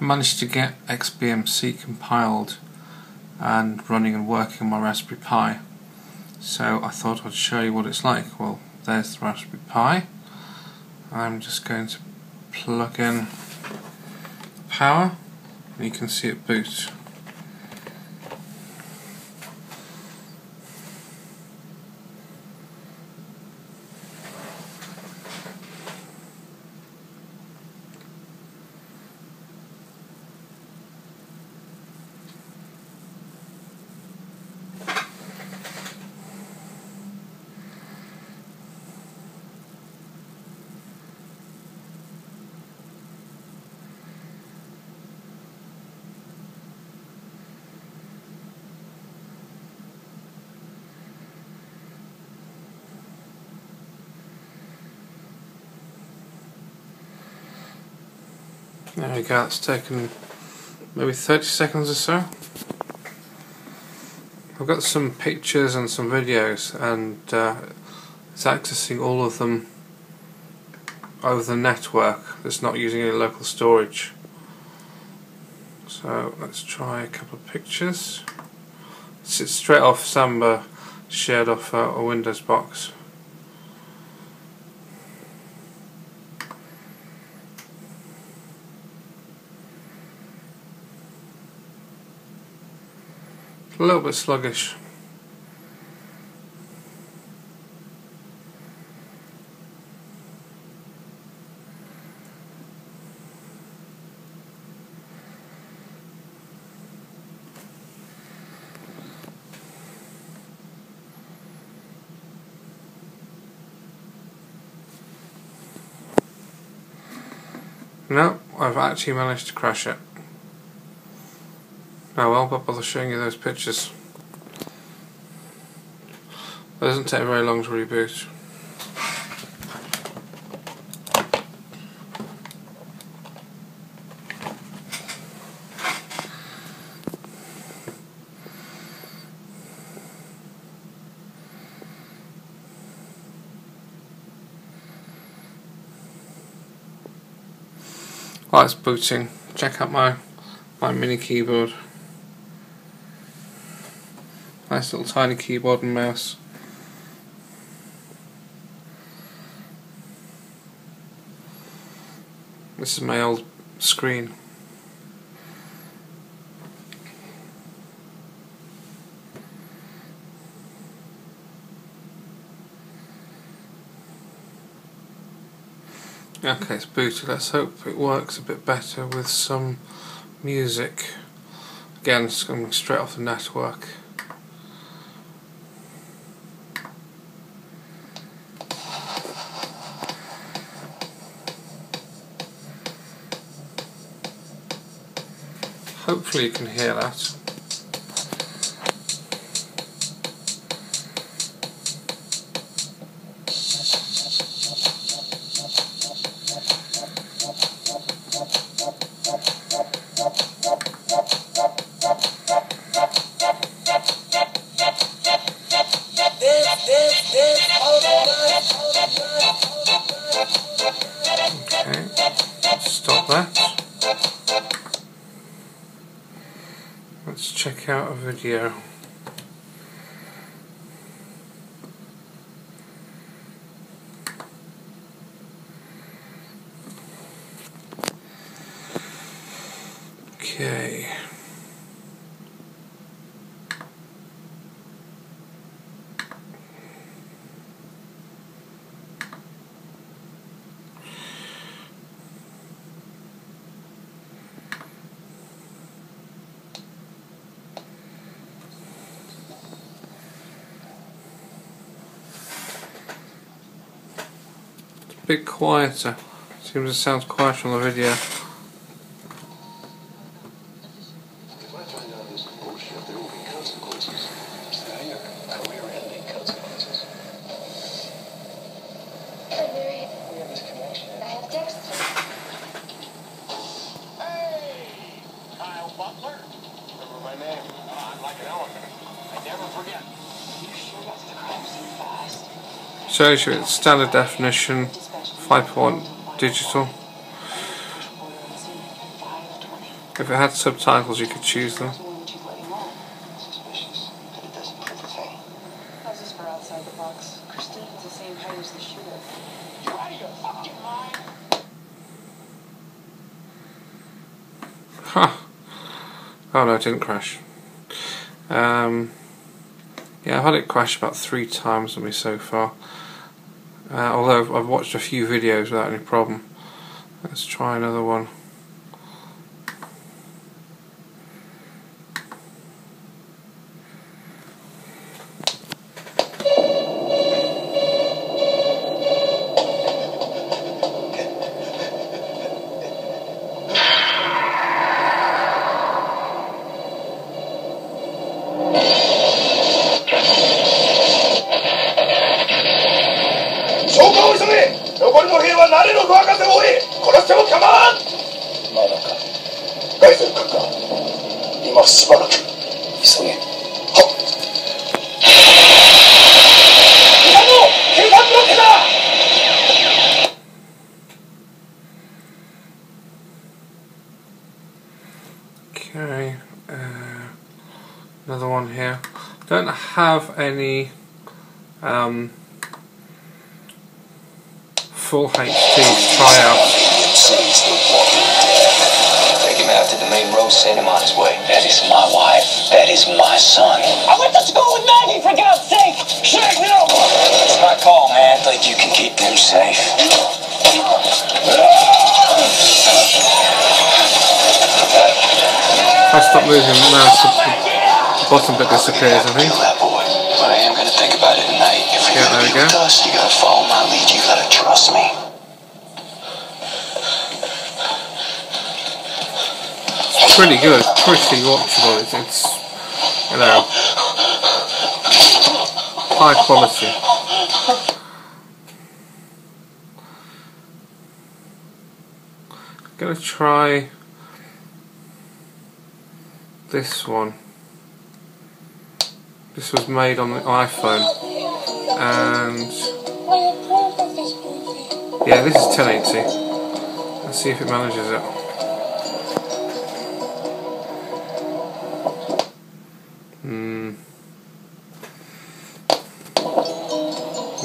I managed to get XBMC compiled and running and working on my Raspberry Pi so I thought I'd show you what it's like. Well there's the Raspberry Pi I'm just going to plug in power and you can see it boot. There we go, it's taken maybe 30 seconds or so. I've got some pictures and some videos and uh, it's accessing all of them over the network it's not using any local storage. So let's try a couple of pictures. It's straight off Samba shared off uh, a Windows box. A little bit sluggish. No, I've actually managed to crash it. Oh well, but bother showing you those pictures. It doesn't take very long to reboot. While it's booting, check out my my mini keyboard. Nice little tiny keyboard and mouse. This is my old screen. Okay, it's booted. Let's hope it works a bit better with some music. Again, it's coming straight off the network. Hopefully you can hear that. Video. Okay. Bit quieter. Seems it sounds quieter on the video. Shows you its standard definition 5.1 digital. If it had subtitles, you could choose them. Oh no, it didn't crash. Um, yeah, I've had it crash about three times on me so far. Uh, although I've watched a few videos without any problem. Let's try another one. ガイゼル閣下今しばらく急げはっ今の警察の手だ Okay, uh, another one here. Don't have any um, full HD tryouts. Take main road, him on his way. That is my wife. That is my son. I went to school with Maggie, for God's sake! Shit, no! It's my call, man. Think you can keep them safe? If I stop moving mouse, the bottom bit disappears, I think. Kill that boy. But I am gonna think about it tonight. If you're Yeah, there we gonna be with go. us, you gotta follow my lead. You gotta trust me. Pretty good, pretty watchable. It's, it's you know, high quality. Gonna try this one. This was made on the iPhone, and yeah, this is 1080. Let's see if it manages it.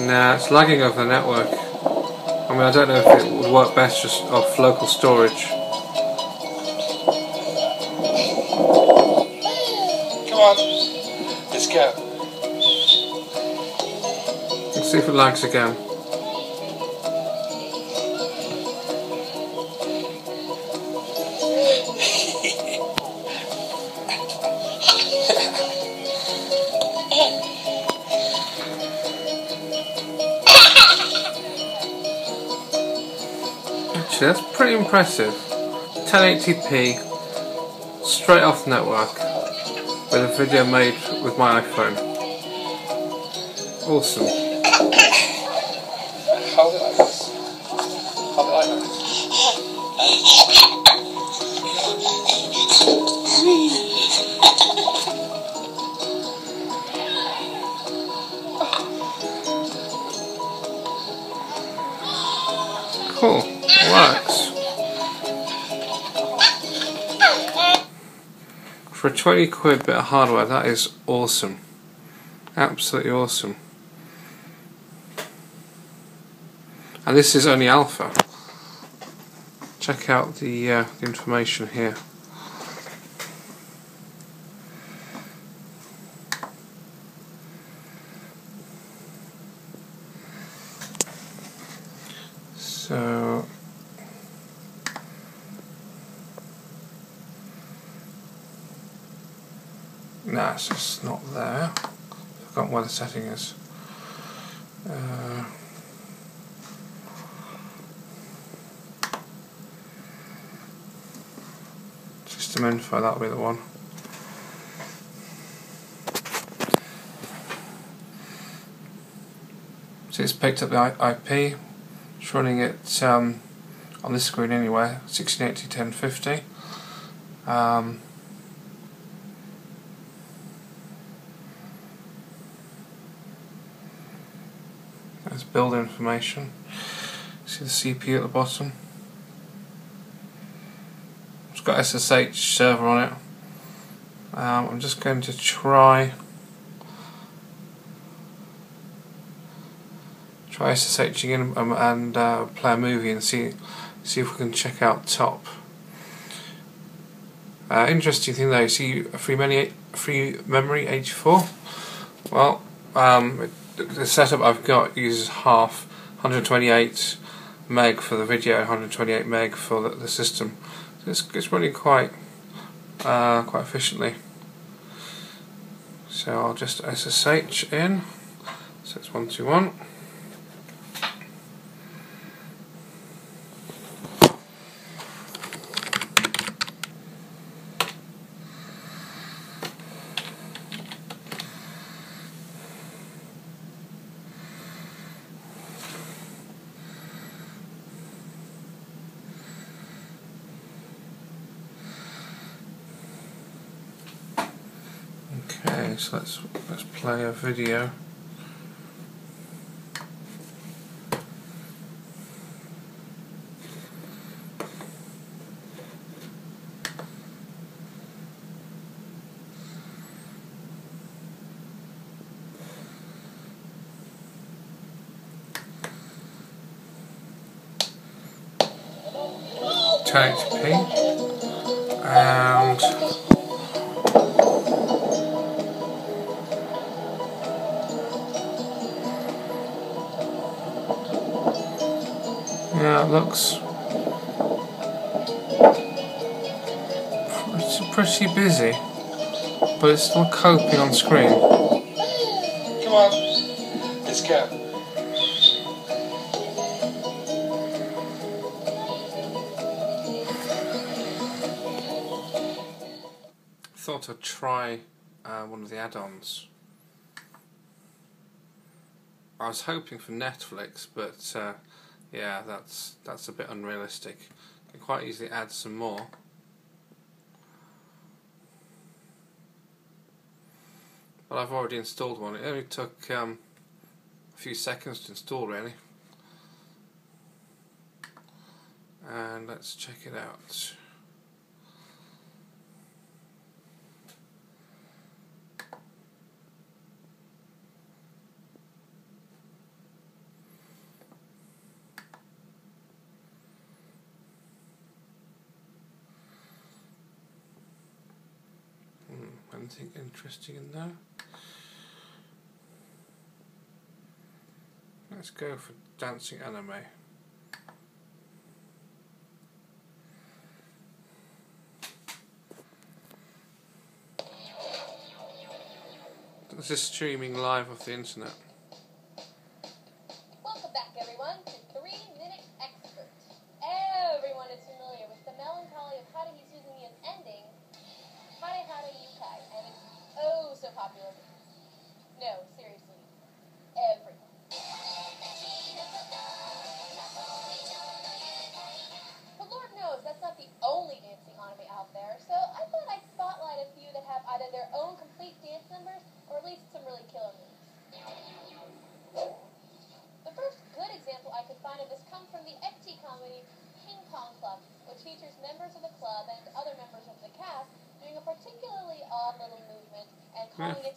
Uh, nah, it's lagging over the network. I mean, I don't know if it would work best just off local storage. Come on. Let's go. Let's see if it lags again. Actually, that's pretty impressive. 1080p, straight off the network, with a video made with my iPhone. Awesome. How did I? How did I? For a 20 quid bit of hardware, that is awesome. Absolutely awesome. And this is only alpha. Check out the, uh, the information here. So no, it's just there. Forgotten where the setting is. Uh, system info, that'll be the one. So it's picked up the IP. It's running it um, on this screen anyway, 1680 1050. Um, there's build information. See the CPU at the bottom. It's got SSH server on it. Um, I'm just going to try try SSHing in um, and uh, play a movie and see see if we can check out top. Uh, interesting thing though, see free, many, free memory H4. Well, um, the setup I've got uses half 128 meg for the video, 128 meg for the, the system. So it's, it's running quite uh, quite efficiently. So I'll just SSH in. So it's 121. So let's let's play a video. To P and Yeah, it looks pretty, pretty busy, but it's still coping on screen. Come on. It's Cap. Thought I'd try uh, one of the add-ons. I was hoping for Netflix, but uh, yeah, that's that's a bit unrealistic. Can quite easily add some more. But I've already installed one. It only took um, a few seconds to install, really. And let's check it out. Anything interesting in there? Let's go for dancing anime. This is streaming live off the internet.